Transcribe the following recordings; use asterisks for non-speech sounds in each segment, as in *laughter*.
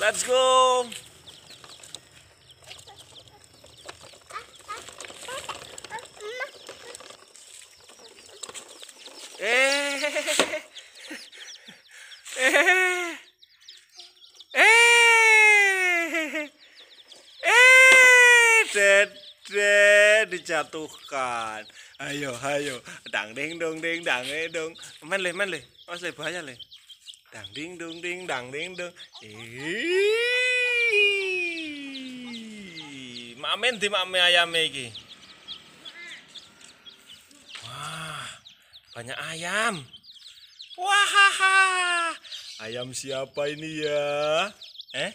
Let's go. *laughs* Eh. Eh. Eh. Eh. Dede dijatuhkan. Ayo, ayo. Dang ding dong ding dang eh dong. Main le, main le. Mas le bahaya le. Dang ding dong ding dang ding dong. Mamen di mame ayam iki. Wah, banyak ayam. Wah, ayam siapa ini ya? Eh,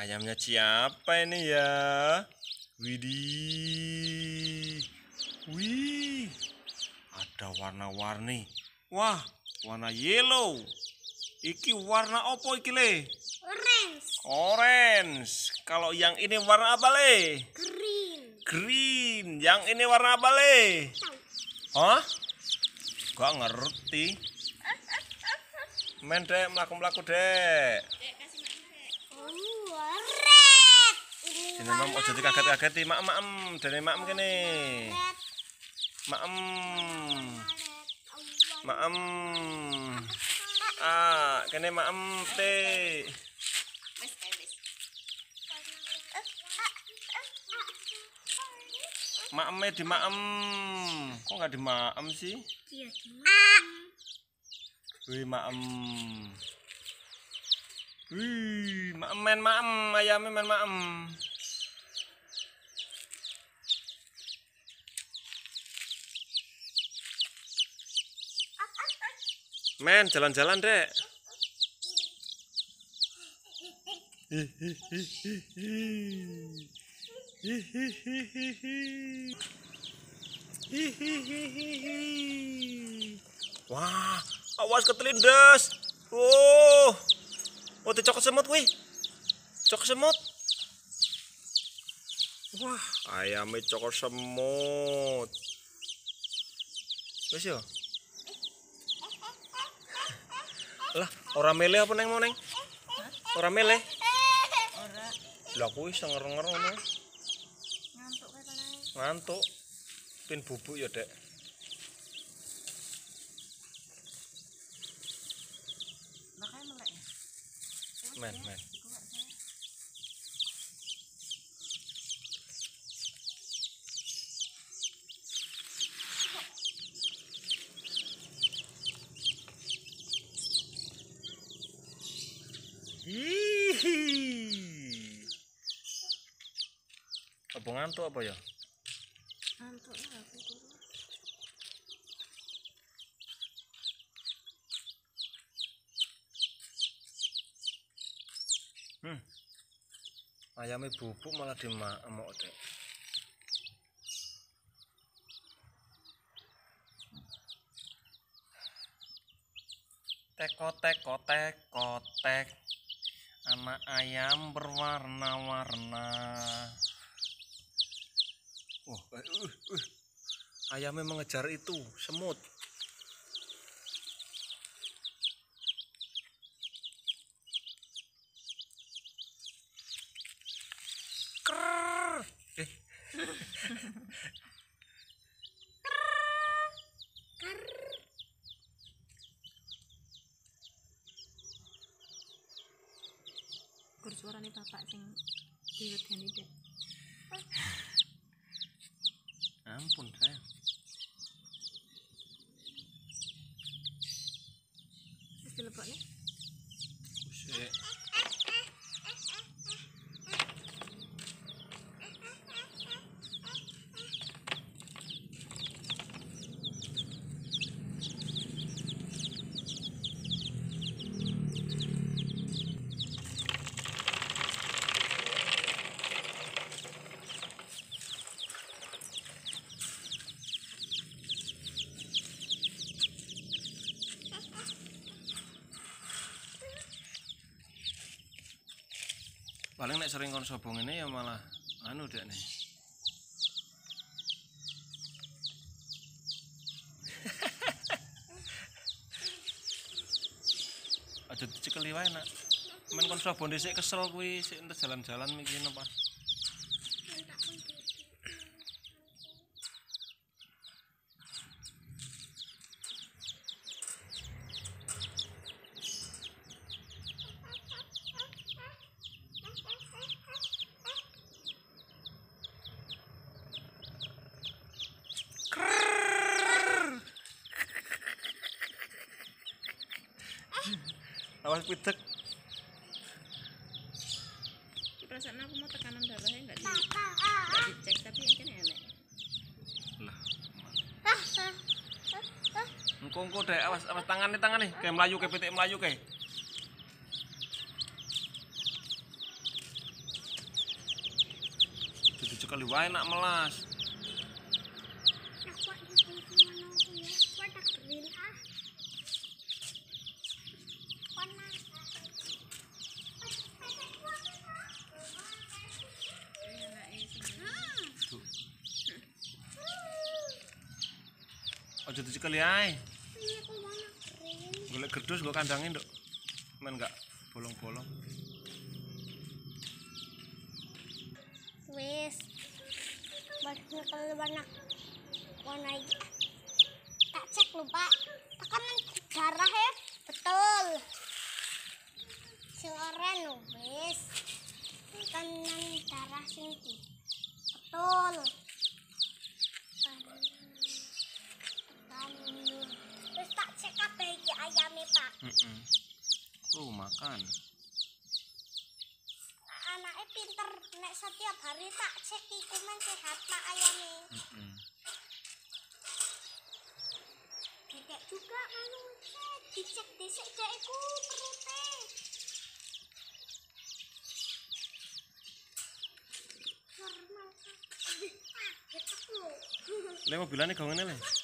ayamnya siapa ini ya? Widih, wih, ada warna-warni. Wah, warna yellow. Iki warna opo iki le? Orange, Orange. Kalau yang ini warna apa le? green, Green. Yang ini warna apa le? Hah? Gak ngerti. Men dek, melaku-melaku dek. oh, red. Ini Ini mam ojo dikaget-kageti mak mak em dene mak kene. red, Mak em red. mak em. Ah, kene mak em te. Mak em di mak em. Kok nggak di mak em sih? Iya, gimana? Wih mak em. Wih, mak em men mak em ayame men jalan-jalan, Dek. Wah, awas ketelindes. Oh. Oh, cocok semut wih. Cocok semut. Wah, ayamnya cokor semut. Yo. Lah, ora mele apa neng mau neng? Ora mele. Ora Lah kuwi senger-nger ngono. ngantuk panae. Ngantuk. Pin bubuk ya, Dek. Men, men. Iku kok saya. Hihi. Apa ngantuk apa ya? Ngantuk aku. Hmm. Ayamnya bubuk malah dimakmuk, Dek. Teko teko teko tek. Anak ayam berwarna-warna. Wah, eh, uh, uh. ayamnya mengejar itu semut. Krrr. Eh, Kur suarane bapak sing diwedeni dek. *laughs* ทั้งนแท้ paling nek sering kon sobong ini ya malah anu dek nih *laughs* aja dicekeli wae nak Men kon Surabaya sik kesel kuwi sik entek jalan-jalan mikir apa. Awas pitek. perasaan aku mau tekanan darahnya nggak di Papa. nggak dicek tapi ini enak Lah. Ah, ah, ah, ah. Engko engko dek awas awas tangan nih tangan nih kayak melayu kayak pitik melayu kayak. Jadi sekali wae nak melas. Nak kuat di sini mana aku ya? Kuat tak green ah. Warna. enak eh Hmm. Tuh. Ojo dicekeli ae. Green. Golek gerdus gua kandangin, Nduk. Men enggak bolong-bolong. Wis. Baru kalau warna warna ah. Tak cek lupa. Tekanan darah ya. Betul. Sing oren wis. Tekanan darah sing iki. Betul. Tekanan. Tekanan. Wis tak cek kabeh iki Heeh. Lu makan. Anaknya pinter nek setiap hari tak cek iku men sehat Pak. Heeh. Dedek juga anu cek dicek dhisik cek iku perute. Normal *laughs* kan. Ah, aku. Le mobilane gawene le.